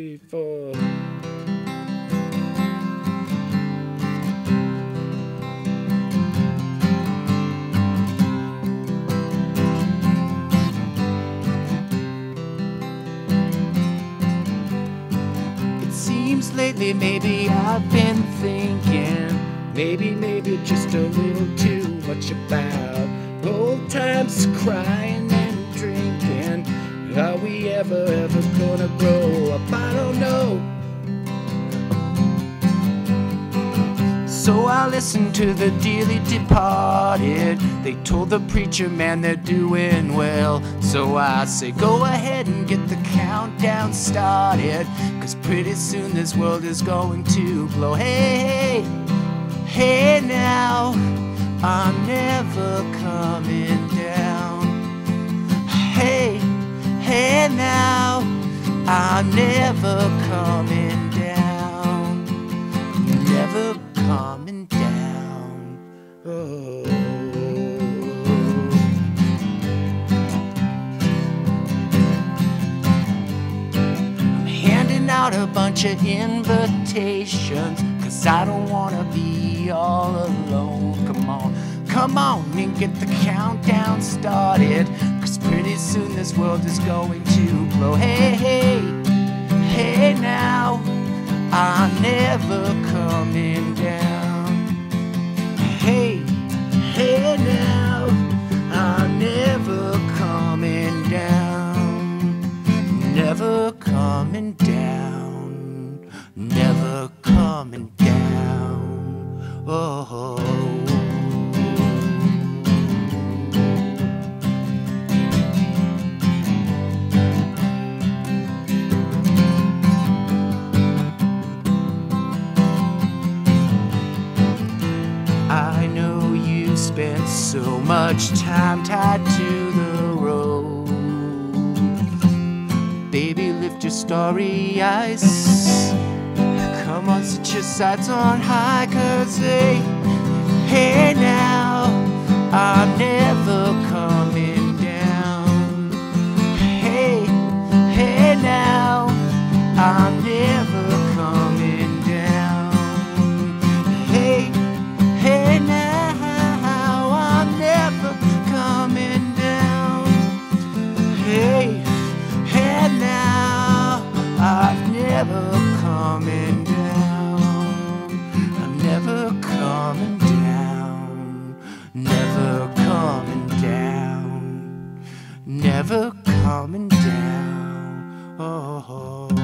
before. It seems lately maybe I've been thinking, maybe, maybe just a little too much about old times crying and drinking. Are we ever, ever gonna grow up? I don't know. So I listened to the dearly departed. They told the preacher man they're doing well. So I say, go ahead and get the countdown started. Cause pretty soon this world is going to blow. Hey, hey, hey now, I'm never coming down. Hey, hey now, I'm never coming down. Never coming down. Oh. I'm handing out a bunch of invitations, cause I don't wanna be all alone. Come on, come on and get the countdown started, pretty soon this world is going to blow. Hey, hey, hey now, I'm never coming down. Hey, hey now, I'm never coming down. Never coming down. Never coming down. Oh. oh, oh. You spent so much time tied to the road. Baby, lift your starry eyes. Come on, set your sights on high, cause hey, hey now, I'm never. oh. oh, oh.